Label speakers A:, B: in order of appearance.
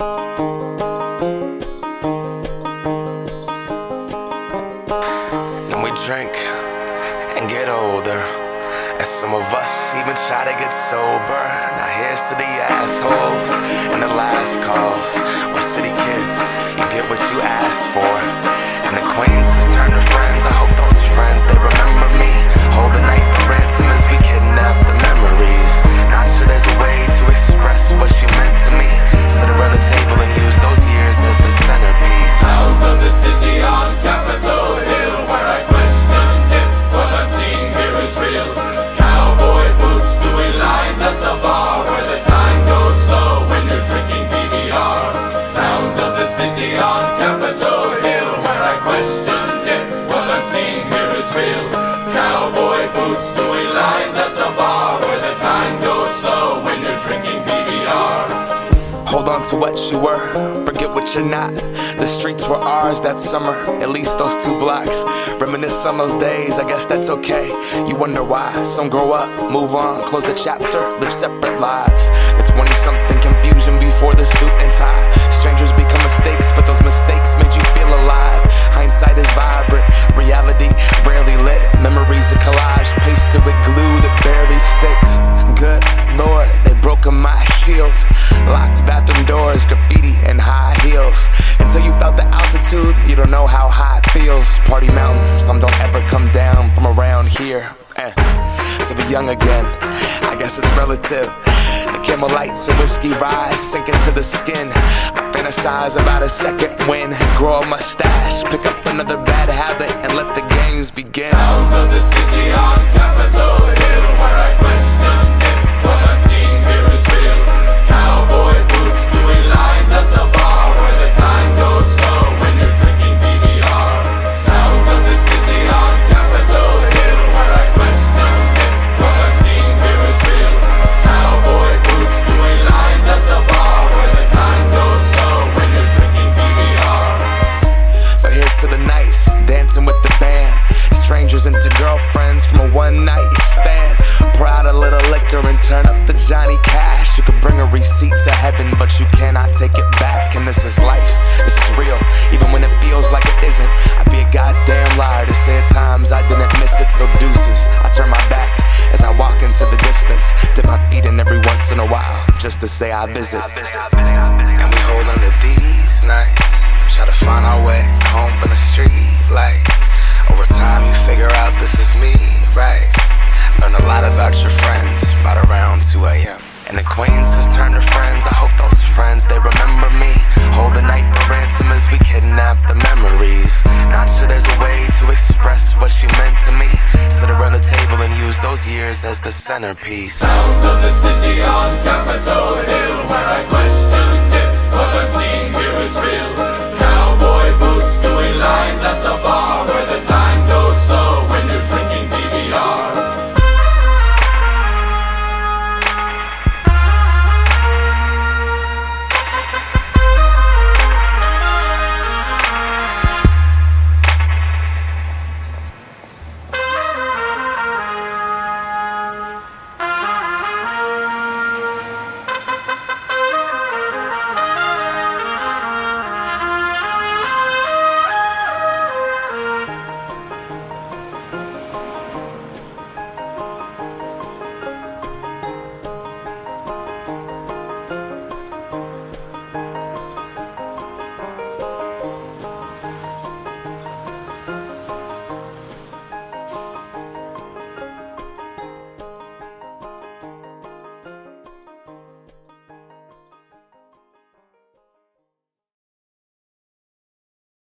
A: And we drink and get older. And some of us even try to get sober. Now here's to the assholes and the last calls. Hold
B: on
A: to what you were, forget what you're not. The streets were ours that summer, at least those two blocks. Reminisce on those days, I guess that's okay. You wonder why some grow up, move on, close the chapter, live separate lives. The 20 something confusion before the suit and tie. Strangers become mistakes, but those mistakes made you feel alive. Hindsight is vibrant, feels. Party mountain, some don't ever come down from around here. Eh. To be young again, I guess it's relative. The camel lights, a whiskey rise, sink into the skin. I fantasize about a second win, grow a mustache, pick up another bad habit, and let the games begin.
B: Sounds of the city
A: liquor and turn up the Johnny Cash. You could bring a receipt to heaven, but you cannot take it back. And this is life, this is real, even when it feels like it isn't. I'd be a goddamn liar to say at times I didn't miss it. So deuces, I turn my back as I walk into the distance. Dip my feet in every once in a while, just to say I visit. And we hold on to these nights. Try to find our way home from the street And acquaintances turn to friends. I hope those friends they remember me. Hold the night for ransom as we kidnap the memories. Not sure there's a way to express what you meant to me. Sit around the table and use those years as the centerpiece.
B: Sounds of the city on Capitol Hill, where I